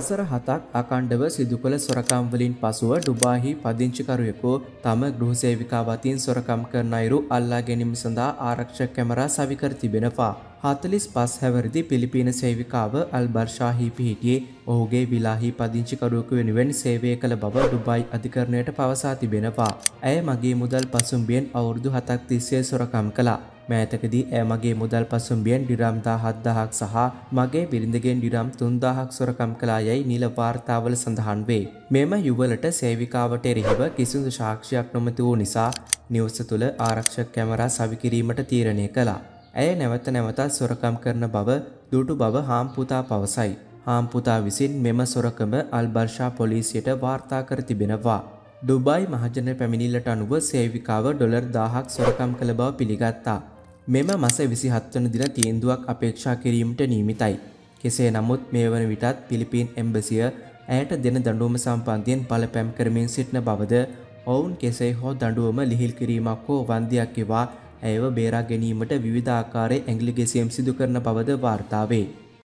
වසර හතක් අකණ්ඩව සිදු කළ සොරකම් වලින් පසුව ඩුබාහි පදිංචිකරුවෙකු තම ගෘහසේවිකාව අතින් සොරකම් කරන අයුරු අල්ලා ගැනීම සඳහා ආරක්ෂක කැමරා සවිකර තිබෙනවා. 45 හැවිරිදි පිලිපීන සේවිකාව අල්බර්ෂාහි පිහිටියේ ඔහුගේ විලාහි පදිංචිකරුවෙකු වෙනුවෙන් සේවය කළ බව ඩුබායි අධිකරණයට පවසා තිබෙනවා. ඇය මගේ මුදල් පසුම්බියෙන් අවුරුදු 7ක් තිස්සේ සොරකම් කළා. මෑතකදී ඇය මගේ මුදල් පසුම්බියෙන් ඩිරම් 17000ක් සහ මගේ බිරිඳගෙන් ඩිරම් 3000ක් සොරකම් කළා යයි නිල වාර්තාවල සඳහන් වේ. මෙම යුවලට සේවිකාවට එරෙහිව කිසිදු සාක්ෂියක් නොමැති වූ නිසා නිවස තුළ ආරක්ෂක කැමරා සවිකිරීමට තීරණය කළා. ඇය නැවත නැවතත් සොරකම් කරන බව දුටු බව හාම්පුතා පවසයි. හාම්පුතා විසින් මෙම සොරකම අල්බර්ෂා පොලිසියට වාර්තා කර තිබෙනවා. ඩුබයි මහජන පැමිණිල්ලට අනුව සේවිකාව ඩොලර් 1000ක් සොරකම් කළ බව පිළිගත්තා. මෙම මස 27 වන දින තීන්දුවක් අපේක්ෂා කිරීමට නියමිතයි. කෙසේ නමුත් මේ වන විටත් පිලිපීන් එම්බසිය ඇයට දෙන දඬුවම සම්බන්ධයෙන් බලපෑම් කරමින් සිටින බවද ඔවුන් කෙසේ හෝ දඬුවම ලිහිල් කිරීමක් හෝ වන්දියක් එවා ඇයව බේරා ගැනීමට විවිධ ආකාරයේ ඇඟිලි ගැසීම් සිදු කරන බවද වාර්තා වේ.